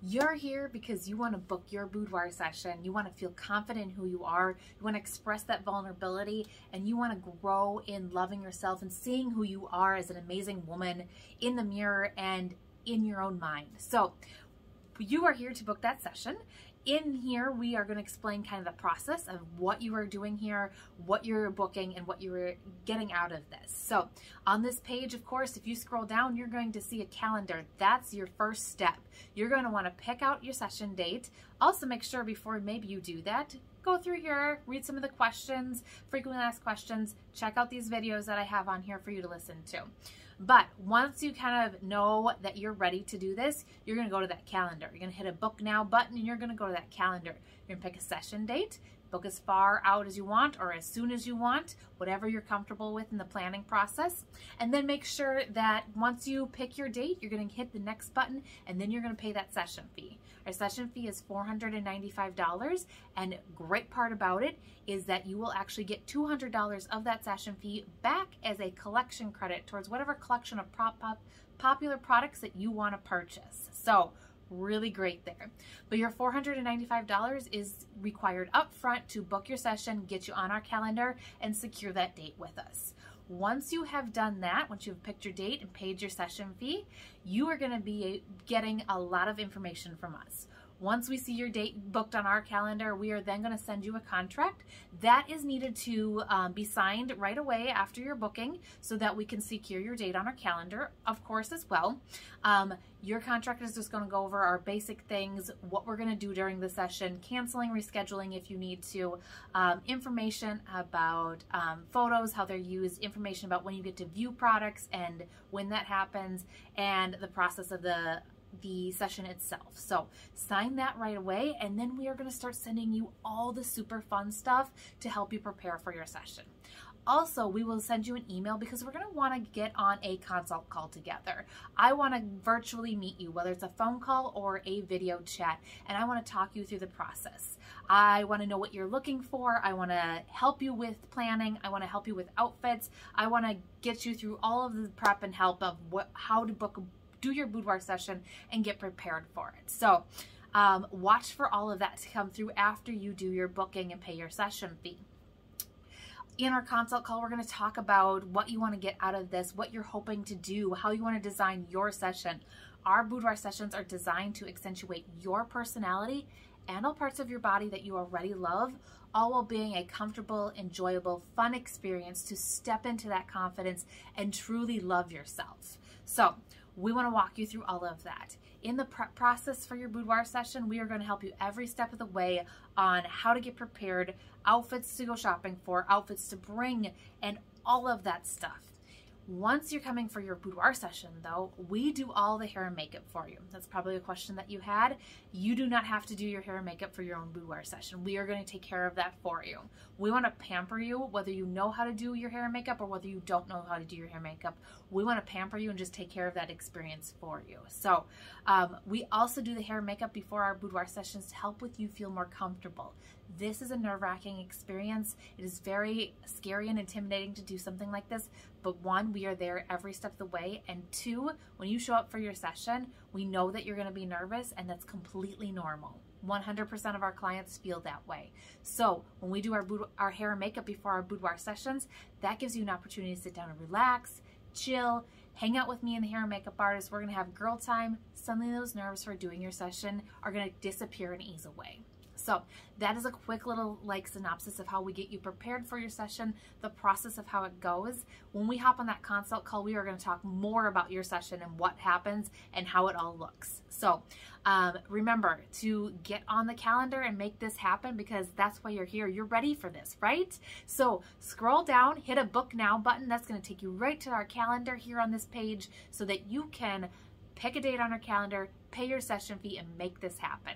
You're here because you want to book your boudoir session. You want to feel confident in who you are. You want to express that vulnerability and you want to grow in loving yourself and seeing who you are as an amazing woman in the mirror and in your own mind. So, you are here to book that session in here, we are going to explain kind of the process of what you are doing here, what you're booking, and what you're getting out of this. So on this page, of course, if you scroll down, you're going to see a calendar. That's your first step. You're going to want to pick out your session date. Also make sure before maybe you do that, go through here, read some of the questions, frequently asked questions, check out these videos that I have on here for you to listen to. But once you kind of know that you're ready to do this, you're going to go to that calendar. You're going to hit a book now button and you're going to go to that calendar. You're going to pick a session date, book as far out as you want or as soon as you want, whatever you're comfortable with in the planning process. And then make sure that once you pick your date, you're going to hit the next button and then you're going to pay that session fee. Our session fee is $495 and great part about it is that you will actually get $200 of that session fee back as a collection credit towards whatever collection of pop, pop, popular products that you want to purchase. So really great there. But your $495 is required upfront to book your session, get you on our calendar, and secure that date with us. Once you have done that, once you've picked your date and paid your session fee, you are going to be getting a lot of information from us. Once we see your date booked on our calendar, we are then going to send you a contract. That is needed to um, be signed right away after your booking so that we can secure your date on our calendar, of course, as well. Um, your contract is just going to go over our basic things, what we're going to do during the session, canceling, rescheduling if you need to, um, information about um, photos, how they're used, information about when you get to view products and when that happens, and the process of the the session itself. So sign that right away and then we are going to start sending you all the super fun stuff to help you prepare for your session. Also, we will send you an email because we're going to want to get on a consult call together. I want to virtually meet you, whether it's a phone call or a video chat, and I want to talk you through the process. I want to know what you're looking for. I want to help you with planning. I want to help you with outfits. I want to get you through all of the prep and help of what, how to book do your boudoir session and get prepared for it. So um, watch for all of that to come through after you do your booking and pay your session fee. In our consult call, we're going to talk about what you want to get out of this, what you're hoping to do, how you want to design your session. Our boudoir sessions are designed to accentuate your personality and all parts of your body that you already love, all while being a comfortable, enjoyable, fun experience to step into that confidence and truly love yourself. So, we want to walk you through all of that. In the prep process for your boudoir session, we are going to help you every step of the way on how to get prepared, outfits to go shopping for, outfits to bring, and all of that stuff. Once you're coming for your boudoir session, though, we do all the hair and makeup for you. That's probably a question that you had. You do not have to do your hair and makeup for your own boudoir session. We are going to take care of that for you. We want to pamper you, whether you know how to do your hair and makeup or whether you don't know how to do your hair and makeup. We want to pamper you and just take care of that experience for you. So, um, we also do the hair and makeup before our boudoir sessions to help with you feel more comfortable. This is a nerve wracking experience. It is very scary and intimidating to do something like this, but one, we are there every step of the way. And two, when you show up for your session, we know that you're going to be nervous and that's completely normal. 100% of our clients feel that way. So when we do our, our hair and makeup before our boudoir sessions, that gives you an opportunity to sit down and relax, chill, hang out with me and the hair and makeup artist. We're going to have girl time. Suddenly those nerves for doing your session are going to disappear and ease away. So that is a quick little like synopsis of how we get you prepared for your session, the process of how it goes. When we hop on that consult call, we are going to talk more about your session and what happens and how it all looks. So um, remember to get on the calendar and make this happen because that's why you're here. You're ready for this, right? So scroll down, hit a book now button. That's going to take you right to our calendar here on this page so that you can pick a date on our calendar, pay your session fee, and make this happen.